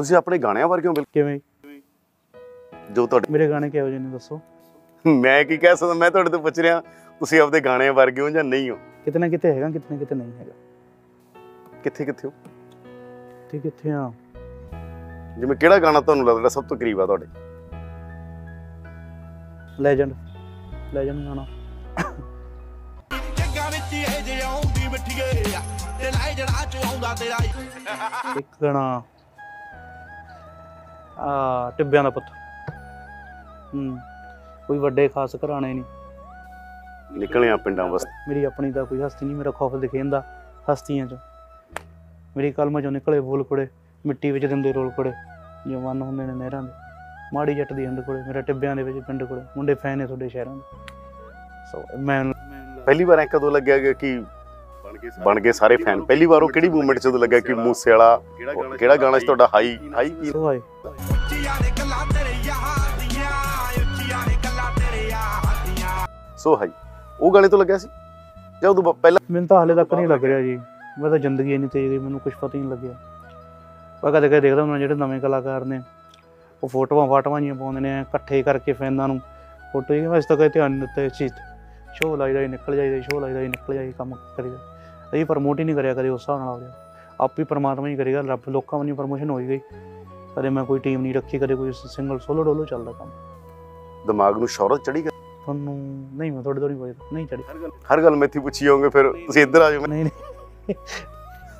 ਤੁਸੀਂ ਆਪਣੇ ਗਾਣਿਆਂ ਵਰਗੇ ਹੋ ਕਿਵੇਂ? ਜੋ ਤੁਹਾਡੇ ਮੇਰੇ ਗਾਣੇ ਕਿਹੋ ਜਿਹੇ ਨੇ ਦੱਸੋ? ਮੈਂ ਕੀ ਕਹਿ ਸਕਦਾ? ਮੈਂ ਤੁਹਾਡੇ ਤੋਂ ਪੁੱਛ ਰਿਹਾ ਤੁਸੀਂ ਆਪਦੇ ਗਾਣਿਆਂ ਵਰਗੇ ਹੋ ਜਾਂ ਨਹੀਂ ਹੋ? ਕਿਤੇ ਨਾ ਕਿਤੇ ਹੈਗਾ ਕਿਤੇ ਨਾ ਕਿਤੇ ਨਹੀਂ ਹੈਗਾ। ਕਿੱਥੇ ਕਿੱਥੇ ਹੋ? ਤੇ ਕਿੱਥੇ ਆ। ਜਿਵੇਂ ਕਿਹੜਾ ਗਾਣਾ ਤੁਹਾਨੂੰ ਲੱਗਦਾ ਸਭ ਤੋਂ ਕਰੀਬ ਆ ਤੁਹਾਡੇ? ਲੈਜੈਂਡ ਲੈਜੈਂਡ ਗਾਣਾ। ਜੱਗਾਂ ਵਿੱਚ ਇਹ ਜੇ ਆਉਂਦੀ ਮਿੱਠੀਏ ਤੇ ਲਾਈ ਜੜਾ ਚ ਆਉਂਦਾ ਤੇਰਾ ਇੱਕ ਗਾਣਾ। ਆ ਟਿੱਬਿਆਂ ਦਾ ਪੁੱਤ। ਹੂੰ ਕੋਈ ਵੱਡੇ ਖਾਸ ਘਰਾਣੇ ਨਹੀਂ। ਨਿਕਲੇ ਆ ਪਿੰਡਾਂ ਵਸਤੇ ਮੇਰੀ ਆਪਣੀ ਦਾ ਕੋਈ ਹਸਤੀ ਨਹੀਂ ਮੇਰਾ ਖੌਫ ਦਿਖੇਂਦਾ ਹਸਤੀਆਂ ਚ। ਮੇਰੀ ਕਲਮ ਚੋਂ ਨਿਕਲੇ ਬੋਲ ਕੁੜੇ ਮਿੱਟੀ ਵਿੱਚ ਦਿੰਦੇ ਰੋਲ ਕੁੜੇ ਜੋ ਮਨ ਹੁੰਦੇ ਨੇ ਨਹਿਰਾਂ ਦੇ ਮਾੜੀ ਜੱਟ ਦੀ ਹੰਡ ਕੁੜੇ ਮੇਰਾ ਟਿੱਬਿਆਂ ਦੇ ਵਿੱਚ ਪਿੰਡ ਕੁੜੇ ਮੁੰਡੇ ਫੈਨ ਨੇ ਤੁਹਾਡੇ ਸ਼ਹਿਰਾਂ ਦੇ। ਸੋ ਮੈਂ ਪਹਿਲੀ ਵਾਰ ਐ ਕਦੋਂ ਲੱਗਿਆ ਕਿ ਬਣ ਗਏ ਸਾਰੇ ਫੈਨ ਪਹਿਲੀ ਵਾਰ ਉਹ ਕਿਹੜੀ ਮੂਵਮੈਂਟ ਚ ਲੱਗਿਆ ਕਿ ਮੂਸੇ ਵਾਲਾ ਕਿਹੜਾ ਗਾਣਾ ਸੀ? ਤੁਹਾਡਾ ਹਾਈ ਹਾਈ ਕੀ ਸੋ ਹਾਈ ਉਹ ਗਾਣੇ ਤੋਂ ਲੱਗਿਆ ਸੀ? ਜਾਂ ਉਦੋਂ ਪਹਿਲਾਂ ਮੈਨੂੰ ਤਾਂ ਹਾਲੇ ਤੱਕ ਨਹੀਂ ਲੱਗ ਰਿਹਾ ਜੀ। ਮੈਂ ਤਾਂ ਜ਼ਿੰਦਗੀ ਇੰਨੀ ਤੇਜ਼ ਗਈ ਮੈਨੂੰ ਕੁਝ ਪਤਾ ਹੀ ਨਹੀਂ ਲੱਗਿਆ। ਮੈਂ ਕਦੇ ਕਦੇ ਦੇਖਦਾ ਹੁੰਦਾ ਜਿਹੜੇ ਨਵੇਂ ਕਲਾਕਾਰ ਨੇ। ਉਹ ਫੋਟੋਆਂ ਫਾਟੋਆਂ ਜੀਆਂ ਪਾਉਂਦੇ ਨੇ ਇਕੱਠੇ ਕਰਕੇ ਫੈਨਾਂ ਨੂੰ। ਫੋਟੋ ਹੀ ਵੈਸੇ ਤਾਂ ਕਦੇ ਧਿਆਨ ਨਹੀਂ ਦਿੱਤਾ ਇਸ ਚੀਜ਼ ਤੇ। ਸ਼ੋਅ ਲਾਈਦਾ ਹੀ ਨਿਕਲ ਜਾਈਦਾ ਸ਼ੋਅ ਲਾਈਦਾ ਹੀ ਨਿਕਲ ਜਾਈ ਕੰਮ ਕਰੀਦਾ। ਅਸੀਂ ਪ੍ਰਮੋਟ ਹੀ ਨਹੀਂ ਕਰਿਆ ਕਦੇ ਉਸ ਹਿਸਾਬ ਨਾਲ ਆਪਦੇ ਆਪ। ਹੀ ਪਰਮਾਤਮਾ ਹੀ ਕਰੇਗਾ ਰੱਬ ਲੋਕਾਂ ਵੱਲੋਂ ਪ੍ਰਮੋਸ਼ਨ ਹੋਈ ਗਈ। ਕਦੇ ਮੈਂ ਕੋਈ ਟੀਮ ਨਹੀਂ ਰੱਖੀ ਕਦੇ ਕੋਈ ਸਿੰਗਲ ਸੋਲੋ ਡੋਲੋ ਚੱਲਦਾ ਕੰਮ। ਦਿਮਾਗ ਨੂੰ ਸ਼ੌਹਰਤ ਚੜੀ ਗਈ ਤੁਹਾਨੂੰ ਨਹੀਂ ਮੈਂ ਤੁਹਾਡੇ ਤੋਂ ਨਹੀਂ ਨਹੀਂ ਚੜੀ ਹਰ ਗੱਲ ਮੈਥੀ ਪੁੱਛੀ ਜਾਓਗੇ ਫਿਰ ਤੁਸੀਂ ਇੱਧਰ ਆ ਜਾਓ। ਨਹੀਂ ਨਹੀਂ।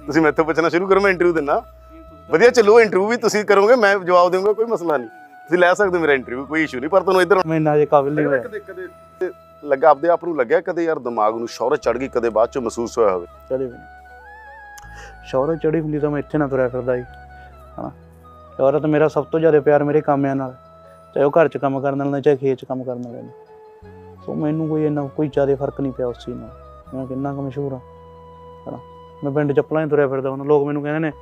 ਤੁਸੀਂ ਮੈਥੋਂ ਪੁੱਛਣਾ ਸ਼ੁਰੂ ਕਰੋ ਮੈਂ ਇੰਟਰਵਿਊ ਦਿੰਨਾ। ਵਧੀਆ ਚੱਲੋ ਇੰਟਰਵਿਊ ਵੀ ਤੁਸੀਂ ਕਰੋਗੇ ਮੈਂ ਜਵਾਬ ਦੇਵਾਂਗਾ ਕੋਈ ਮਸਲਾ ਨਹੀਂ। ਤੁਸੀਂ ਲੈ ਸਕਦੇ ਮੇਰਾ ਇੰਟਰਵਿਊ ਕੋਈ ਇਸ਼ੂ ਨਹੀਂ ਪਰ ਤੁਹਾਨੂੰ ਇੱਧਰ ਮੈਂ ਇੰਨਾ ਜੇ ਕਾਬਿਲ ਨਹੀਂ ਹੋਇਆ। ਕਦੇ ਕਦੇ ਲੱਗਾ, ਆਪਦੇ ਆਪ ਨੂੰ ਲੱਗਿਆ ਕਦੇ ਯਾਰ ਦਿਮਾਗ ਨੂੰ ਸ਼ੌਹਰਤ ਚੜ ਗਈ, ਕਦੇ ਬਾਅਦ ਚੋਂ ਮਹਿਸੂਸ ਹੋਇਆ ਹੋਵੇ। ਕਦੇ ਵੀ ਨਹੀਂ। ਸ਼ੌਹਰਤ ਚੜੀ ਹੁੰਦੀ ਤਾਂ ਮੈਂ ਇੱਥੇ ਨਾ ਤੁਰਿਆ ਫਿਰਦਾ ਸੀ, ਹਨਾ? ਸ਼ੌਹਰਤ ਮੇਰਾ ਸਭ ਤੋਂ ਜ਼ਿਆਦਾ ਪਿਆਰ ਮੇਰੇ ਕਾਮਿਆਂ ਨਾਲ, ਚਾਹੇ ਉਹ ਘਰ 'ਚ ਕੰਮ ਕਰਨ ਵਾਲੇ ਨੇ ਚਾਹੇ ਖੇਤ 'ਚ ਕੰਮ ਕਰਨ ਵਾਲੇ। ਨੇ ਸੋ ਮੈਨੂੰ ਕੋਈ ਇੰਨਾ, ਕੋਈ ਜ਼ਿਆਦਾ ਫ਼ਰਕ ਨਹੀਂ ਪਿਆ ਉਸ ਚੀਜ਼ ਨਾਲ। ਮੈਂ ਕਿੰਨਾ ਕੁ ਮਸ਼ਹੂਰ ਹਾਂ, ਹਨਾ? ਮੈਂ ਪਿੰਡ ਚੱਪਲਾਂ 'ਚ ਤੁਰਿਆ ਫਿਰਦਾ ਹੁਣ ਲੋਕ ਮੈਨੂੰ ਕਹਿੰਦੇ ਨੇ,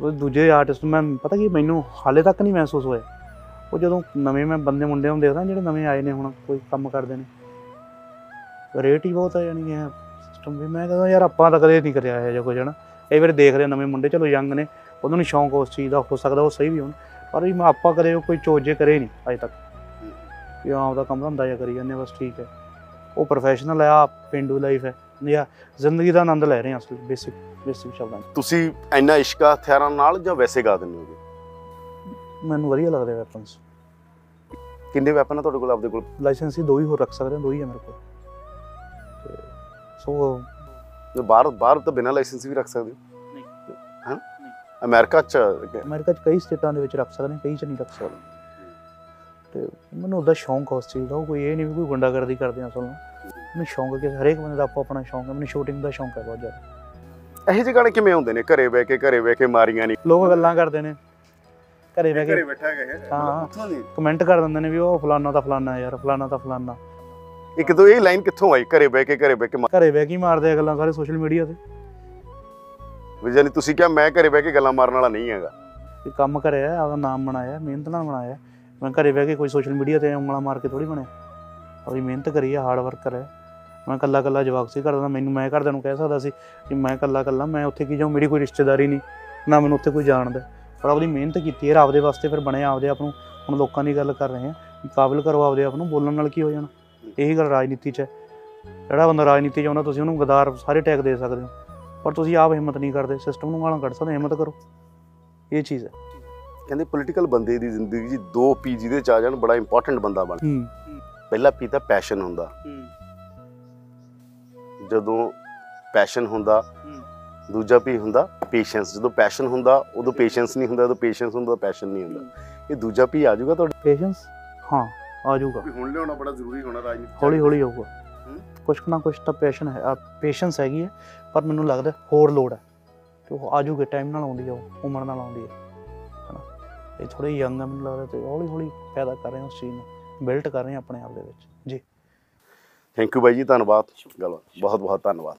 ਉਹ ਦੂਜੇ ਆਰਟਿਸਟ ਮੈਂ, ਪਤਾ ਕੀ, ਮੈਨੂੰ ਹਾਲੇ ਤੱਕ ਨਹੀਂ ਮਹਿਸੂਸ ਹੋਇਆ। ਉਹ ਜਦੋਂ ਨਵੇਂ ਮੈਂ ਬੰਦੇ ਮੁੰਡੇ ਨੂੰ ਦੇਖਦਾ ਜਿਹੜੇ ਨਵੇਂ ਆਏ ਨੇ ਹੁਣ ਕੋਈ ਕੰਮ ਕਰਦੇ ਨੇ। ਰੇਟ ਹੀ ਬਹੁਤ ਆ ਜਾਣੀ ਹੈ ਸਿਸਟਮ ਵੀ। ਮੈਂ ਕਹਿੰਦਾ ਯਾਰ ਆਪਾਂ ਤਾਂ ਕਦੇ ਨਹੀਂ ਕਰਿਆ ਇਹ ਜਿਹਾ ਕੁਝ ਹਨਾ। ਇਹ ਵਾਰ ਦੇਖ ਰਹੇ ਨਵੇਂ ਮੁੰਡੇ ਚਲੋ ਯੰਗ ਨੇ ਉਹਨਾਂ ਨੂੰ ਸ਼ੌਂਕ ਉਸ ਚੀਜ਼ ਦਾ ਹੋ ਸਕਦਾ ਉਹ ਸਹੀ ਵੀ ਹੋਣ। ਪਰ ਵੀ ਮੈਂ ਆਪਾਂ ਕਦੇ ਕੋਈ ਚੋਜੇ ਕਰੇ ਨਹੀਂ ਅਜੇ ਤੱਕ। ਵੀ ਆਪ ਦਾ ਕੰਮ ਧੰਦਾ ਜਾਂ ਕਰੀ ਜਾਂਦੇ ਆ, ਬਸ ਠੀਕ ਹੈ। ਉਹ ਪ੍ਰੋਫੈਸ਼ਨਲ ਹੈ ਆ ਪਿੰਡੂ ਲਾਈਫ ਹੈ। ਜਾਂ ਜ਼ਿੰਦਗੀ ਦਾ ਆਨੰਦ ਲੈ ਰਹੇ ਹਾਂ ਅਸਲ ਬੇਸਿਕ ਬੇਸਿਕ ਸ਼ਬਦਾਂ ਤੁਸੀਂ ਇੰਨਾ ਇਸ਼ਕ ਹਥਿਆਰਾਂ ਨਾਲ ਜਾਂ ਵੈਸੇ ਗਾ ਦਿੰਦੇ ਹੋਗੇ? ਮੈਨੂੰ ਵਧੀਆ ਲੱਗਦੇ ਵੈਪਨਸ ਕਿੰਨੇ ਵੈਪਨ ਆ ਤੁਹਾਡੇ ਕੋਲ ਆਪਦੇ ਕੋਲ? ਲਾਇਸੈਂਸ ਹੀ ਦੋ ਹੀ ਹੋਰ ਰੱਖ ਸਕਦੇ ਹਾਂ ਦੋ ਹੀ ਹੈ ਮੇਰੇ ਕੋਲ। ਤੇ ਸੋ ਤੇ ਬਾਹਰ ਬਾਹਰ ਤਾਂ ਬਿਨਾਂ ਲਾਇਸੈਂਸ ਵੀ ਰੱਖ ਸਕਦੇ ਹੋ? ਨਹੀਂ। ਹਾਂ? ਅਮਰੀਕਾ ਚ ਅਮਰੀਕਾ 'ਚ ਕਈ ਸਟੇਟਾਂ ਦੇ ਵਿੱਚ ਰੱਖ ਸਕਦੇ ਹਾਂ ਕਈ 'ਚ ਨਹੀਂ ਰੱਖ ਸਕਦੇ। ਤੇ ਮੈਨੂੰ ਉਹਦਾ ਸ਼ੌਂਕ ਆ ਉਸ ਚੀਜ਼ ਦਾ ਉਹ ਕੋਈ ਇਹ ਨਹੀਂ ਵੀ ਕੋਈ ਗੁੰਡਾਗਰਦੀ ਕਰਦੇ ਆ ਅਸਲ ਨੂੰ। ਮੈਨੂੰ ਸ਼ੌਂਕ ਹੈ ਕਿ ਹਰੇਕ ਬੰਦੇ ਦਾ ਆਪੋ ਆਪਣਾ ਸ਼ੌਂਕ ਹੈ ਮੈਨੂੰ ਸ਼ੂਟਿੰਗ ਦਾ ਸ਼ੌਂਕ ਹੈ ਬਹੁਤ ਜ਼ਿਆਦਾ। ਇਹੋ ਜਿਹੇ ਗਾਣੇ ਕਿਵੇਂ ਹੁੰਦੇ ਨੇ? ਘਰੇ ਬਹਿ ਕੇ ਘਰੇ ਬਹਿ ਕੇ ਮਾਰੀਆਂ ਨਹੀਂ ਲੋਕ ਗੱਲਾਂ ਕਰਦੇ ਨੇ ਘਰੇ ਬਹਿ ਕੇ ਬੈਠਾ ਹਾਂ। ਉੱਥੋਂ ਦੀ? ਕਮੈਂਟ ਕਰ ਦਿੰਦੇ ਨੇ ਵੀ ਉਹ ਫਲਾਨਾ ਤਾਂ ਫਲਾਨਾ ਯਾਰ ਫਲਾਨਾ ਤਾਂ ਫਲਾਨਾ। ਇੱਕ ਦੋ ਇਹ ਲਾਈਨ ਕਿੱਥੋਂ ਆਈ? ਘਰੇ ਬਹਿ ਕੇ ਘਰੇ ਬਹਿ ਕੇ ਘਰੇ ਬਹਿ ਕੇ ਹੀ ਮਾਰਦੇ ਆ ਗੱਲਾਂ ਸਾਰੇ ਸੋਸ਼ਲ ਮੀਡੀਆ ਤੇ। ਵੀ ਜਾਨੀ ਤੁਸੀਂ ਕਿਹਾ ਮੈਂ ਘਰੇ ਬਹਿ ਕੇ ਗੱਲਾਂ ਮਾਰਨ ਵਾਲਾ ਨਹੀਂ ਹੈਗਾ। ਵੀ ਕੰਮ ਕਰਿਆ ਆਪਦਾ ਨਾਮ ਬਣਾਇਆ ਮਿਹਨਤ ਨਾਲ ਬਣਾਇਆ। ਮੈਂ ਘਰੇ ਬਹਿ ਕੇ ਕੋਈ ਸੋਸ਼ਲ ਮੀਡੀਆ ਤੇ ਉਂਗਲਾਂ ਮਾਰ ਕੇ ਥੋੜੀ ਬਣਿਆ। ਆਪਣੀ ਮਿਹਨਤ ਕਰੀ ਹੈ ਹਾਰਡ ਵਰਕਰ ਹੈ ਮੈਂ ਕੱਲਾ ਕੱਲਾ ਜਵਾਬ ਸੀ ਕਰਦਾ ਮੈਨੂੰ ਮੈਂ ਘਰਦਿਆਂ ਨੂੰ ਕਹਿ ਸਕਦਾ ਸੀ ਕਿ ਮੈਂ ਕੱਲਾ ਕੱਲਾ ਮੈਂ ਉੱਥੇ ਕੀ ਜਾਉਂ ਮੇਰੀ ਕੋਈ ਰਿਸ਼ਤੇਦਾਰੀ ਨਹੀਂ ਨਾ ਮੈਨੂੰ ਉੱਥੇ ਕੋਈ ਜਾਣਦਾ। ਪਰ ਆਪਣੀ ਮਿਹਨਤ ਕੀਤੀ ਹੈ ਆਪਦੇ ਵਾਸਤੇ ਫਿਰ ਬਣਿਆ ਆਪਦੇ ਆਪ ਨੂੰ। ਹੁਣ ਲੋਕਾਂ ਦੀ ਗੱਲ ਕਰ ਰਹੇ ਹਾਂ ਵੀ ਕਾਬਿਲ ਕਰੋ ਆਪਦੇ ਆਪ ਨੂੰ ਬੋਲਣ ਨਾਲ ਕੀ ਹੋ ਜਾਣਾ? ਇਹੀ ਗੱਲ ਰਾਜਨੀਤੀ 'ਚ ਹੈ। ਜਿਹੜਾ ਬੰਦਾ ਰਾਜਨੀਤੀ 'ਚ ਆਉਂਦਾ ਤੁਸੀਂ ਉਹਨੂੰ ਗਦਾਰ ਸਾਰੇ ਟੈਗ ਦੇ ਸਕਦੇ ਹੋ। ਪਰ ਤੁਸੀਂ ਆਪ ਹਿੰਮਤ ਨਹੀਂ ਕਰਦੇ ਸਿਸਟਮ ਨੂੰ ਗਾਲਾਂ ਕੱਢ ਸਕਦੇ ਹਿੰਮਤ ਕਰੋ। ਇਹ ਚੀਜ਼ ਹੈ। ਕਹਿੰਦੇ ਪੋਲੀਟੀਕਲ ਬੰਦੇ ਦੀ ਜ਼ਿੰਦਗੀ 'ਚ ਦੋ ਪੀ ਜਿਹਦੇ ਚ ਆ ਜਾਣ ਬੜਾ ਇੰਪੋਰਟੈਂਟ ਬੰਦਾ ਬਣ। ਪਹਿਲਾ ਪੀ ਤਾਂ ਪੈਸ਼ਨ ਹੁੰਦਾ। ਜਦੋਂ ਪੈਸ਼ਨ ਹੁੰਦਾ ਦੂਜਾ ਪੀ ਹੁੰਦਾ ਪੇਸ਼ੈਂਸ ਜਦੋਂ ਪੈਸ਼ਨ ਹੁੰਦਾ ਉਦੋਂ ਪੇਸ਼ੈਂਸ ਨਹੀਂ ਹੁੰਦਾ ਜਦੋਂ ਪੇਸ਼ੈਂਸ ਹੁੰਦਾ ਪੈਸ਼ਨ ਨਹੀਂ ਹੁੰਦਾ। ਇਹ ਦੂਜਾ ਪੀ ਆ ਜਾਊਗਾ ਤੁਹਾਡੇ? ਪੇਸ਼ੈਂਸ ਹਾਂ ਆ ਜਾਊਗਾ। ਹੁਣ ਲਿਆਉਣਾ ਬੜਾ ਜ਼ਰੂਰੀ ਹੋਣਾ ਰਾਜਨੀਤੀ ਹੌਲੀ ਹੌਲੀ ਆਊਗਾ। ਹੂੰ। ਕੁਛ ਨਾ ਕੁਛ ਤਾਂ ਪੈਸ਼ਨ ਹੈ ਪੇਸ਼ੈਂਸ ਹੈਗੀ ਹੈ ਪਰ ਮੈਨੂੰ ਲੱਗਦਾ ਹੋਰ ਲੋੜ ਹੈ। ਤੇ ਉਹ ਆ ਜਾਊਗੇ ਟਾਈਮ ਨਾਲ ਆਉਂਦੀ ਆ ਉਹ ਉਮਰ ਨਾਲ ਆਉਂਦੀ ਹੈ। ਹਨਾ? ਇਹ ਥੋੜੇ ਯੰਗ ਆ ਮੈਨੂੰ ਲੱਗਦਾ ਤੇ ਹੌਲੀ ਹੌਲੀ ਪੈਦਾ ਕਰ ਰਹੇ ਹਾਂ ਉਸ ਚੀਜ਼ ਨੂੰ। ਬਿਲਟ ਕਰ ਰਹੇ ਹਾਂ ਆਪਣੇ ਆਪ ਦੇ ਵਿੱਚ। ਜੀ। ਥੈਂਕ ਯੂ ਬਾਈ ਜੀ ਧੰਨਵਾਦ। ਗੱਲ ਬਹੁਤ ਬਹੁਤ ਧੰਨਵਾਦ।